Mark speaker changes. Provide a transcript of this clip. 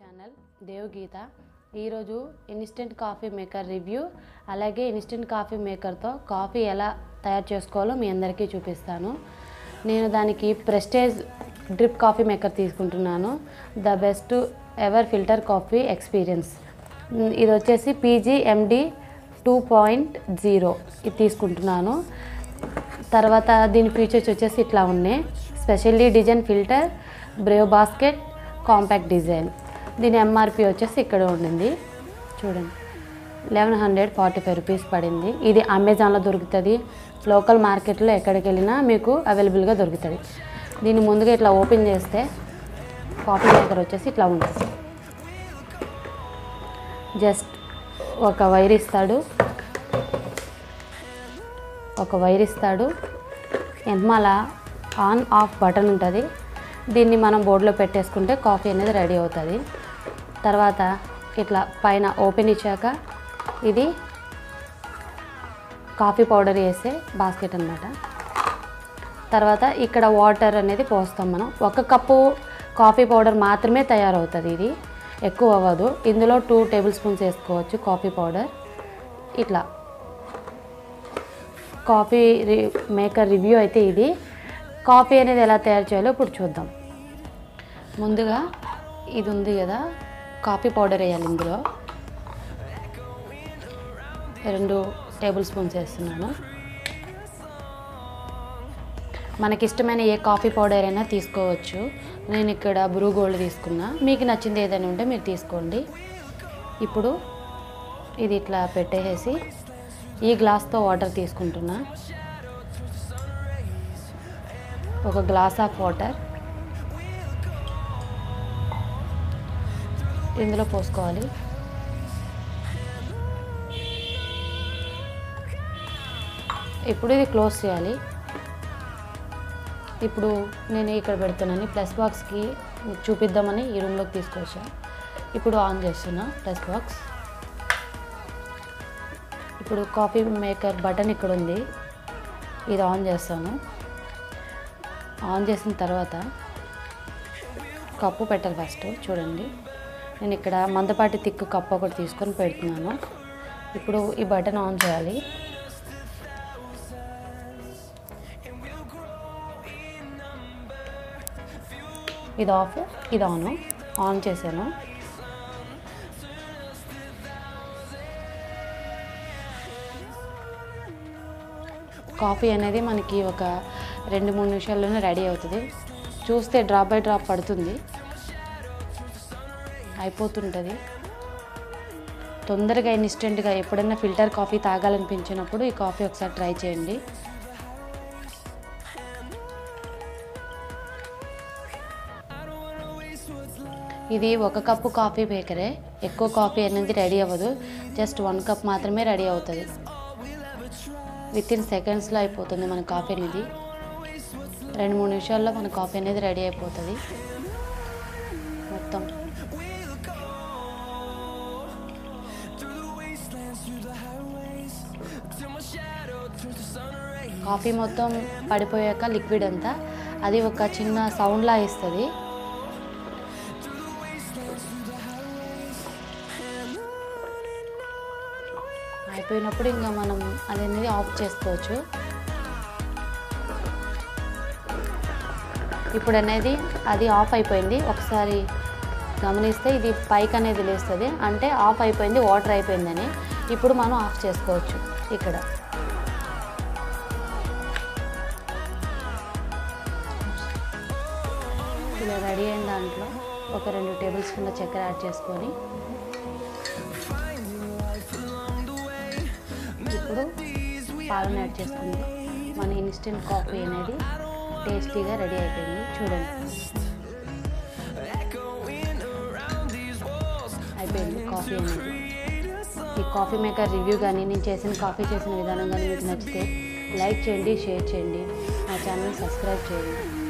Speaker 1: Channel Devageetha. ఈరోజు instant coffee maker review అలాగే instant coffee మేకర్తో కాఫీ ఎలా తయారు చేసుకోవాలో మీ అందరికీ చూపిస్తాను. నేను దానికి ప్రెస్టేజ్ డ్రిప్ కాఫీ మేకర్ తీసుకుంటున్నాను. The best ever filter coffee experience. ఇది వచ్చేసి PG MD two point zero ఇది తీసుకుంటున్నాను. తర్వాత దీని ఫీచర్స్ వచ్చేసి ఇట్లా ఉన్నాయి. Specially design filter brew basket compact design. దీని ఎంఆర్పి వచ్చేసి ఇక్కడ ఉండింది. చూడండి. Eleven hundred forty five rupees పడింది. ఇది అమెజాన్లో దొరుకుతుంది. లోకల్ మార్కెట్లో ఎక్కడికి వెళ్ళినా మీకు అవైలబుల్గా దొరుకుతుంది. దీన్ని ముందుగా ఇట్లా ఓపెన్ చేస్తే కాఫీ మేకర్ వచ్చేసి ఇట్లా ఉంటుంది. జస్ట్ ఒక వైర్ ఇస్తాడు. ఒక వైర్ ఇస్తాడు. వెనమాల ఆన్ ఆఫ్ బటన్ ఉంటుంది. దీన్ని మనం బోర్డులో పెట్టేసుకుంటే కాఫీ అనేది రెడీ అవుతుంది. తర్వాత ఇట్లా పైన ఓపెన్ ఇచ్చాక ఇది కాఫీ పౌడర్ వేసే బాస్కెట్ అనమాట తర్వాత ఇక్కడ వాటర్ అనేది పోస్తాం మనం. ఒక కప్పు కాఫీ పౌడర్ మాత్రమే తయారవుతుంది ఇది. ఎక్కువ అవ్వదు. ఇందులో టూ టేబుల్ స్పూన్స్ వేసుకోవచ్చు కాఫీ పౌడర్. ఇట్లా. కాఫీ రి మేకర్ రివ్యూ అయితే ఇది. కాఫీ అనేది ఎలా తయారు చేయాలో ఇప్పుడు చూద్దాం. ముందుగా ఇది ఉంది కదా. కాఫీ పౌడర్ వేయాలి ఇందులో. రెండు టేబుల్ స్పూన్స్ వేస్తున్నాను. మనకి ఇష్టమైన ఏ కాఫీ పౌడర్ అయినా తీసుకోవచ్చు. నేను ఇక్కడ బ్రూ గోల్డ్ తీసుకున్నా. మీకు నచ్చింది ఏదైనా ఉంటే మీరు తీసుకోండి. ఇప్పుడు ఇది ఇట్లా పెట్టేసి ఈ గ్లాస్తో వాటర్ తీసుకుంటున్నా. ఒక గ్లాస్ ఆఫ్ వాటర్. ఇందులో పోసుకోవాలి. ఇప్పుడు ఇది క్లోజ్ చేయాలి. ఇప్పుడు నేను ఇక్కడ పెడుతున్నాను. ప్లస్ బాక్స్కి చూపిద్దామని ఈ రూమ్లోకి తీసుకొచ్చాను ఇప్పుడు ఆన్ చేస్తున్నా ప్లస్ బాక్స్. ఇప్పుడు కాఫీ మేకర్ బటన్ ఇక్కడ ఉంది. ఇది ఆన్ చేస్తాను. ఆన్ చేసిన తర్వాత కప్పు పెట్టాలి ఫస్ట్. చూడండి. నేను ఇక్కడ మందపాటి తిక్కు కప్పు ఒకటి తీసుకొని పెడుతున్నాను. ఇప్పుడు ఈ బటన్ ఆన్ చేయాలి. ఇది ఆఫ్ ఇది ఆన్ ఆన్ చేశాను. కాఫీ అనేది మనకి ఒక రెండు మూడు నిమిషాల్లోనే రెడీ అవుతుంది. చూస్తే డ్రాప్ బై డ్రాప్ పడుతుంది. అయిపోతుంటుంది. తొందరగా ఇన్స్టెంట్గా ఎప్పుడైనా ఫిల్టర్ కాఫీ తాగాలనిపించినప్పుడు ఈ కాఫీ ఒకసారి ట్రై చేయండి. ఇది ఒక కప్పు కాఫీ మేకరే ఎక్కువ కాఫీ అనేది రెడీ అవ్వదు. జస్ట్ వన్ కప్ మాత్రమే రెడీ అవుతుంది. విత్ ఇన్ సెకండ్స్లో అయిపోతుంది మన కాఫీ అనేది. రెండు మూడు నిమిషాల్లో మన కాఫీ అనేది రెడీ అయిపోతుంది. కాఫీ మొత్తం పడిపోయాక లిక్విడ్ అంతా. అది ఒక చిన్న సౌండ్లా ఇస్తుంది అయిపోయినప్పుడు ఇంకా మనం అది అనేది ఆఫ్ చేసుకోవచ్చు. ఇప్పుడు అనేది అది ఆఫ్ అయిపోయింది. ఒకసారి గమనిస్తే ఇది పైకి అనేది లేస్తుంది. అంటే ఆఫ్ అయిపోయింది వాటర్ అయిపోయిందని. ఇప్పుడు మనం ఆఫ్ చేసుకోవచ్చు ఇక్కడ. ఇలా రెడీ అయిన దాంట్లో ఒక రెండు టేబుల్ స్పూన్ల చక్కెర యాడ్ చేసుకొని ఇప్పుడు పాలను యాడ్ చేసుకుంది. మన ఇన్స్టెంట్ కాఫీ అనేది టేస్టీగా రెడీ అయిపోయింది. చూడండి. అయిపోయింది కాఫీ అనేది. ఈ కాఫీ మేకర్ రివ్యూ కానీ నేను చేసిన కాఫీ చేసిన విధానం కానీ మీకు నచ్చితే లైక్ చేయండి షేర్ చేయండి. నా ఛానల్ సబ్స్క్రైబ్ చేయండి.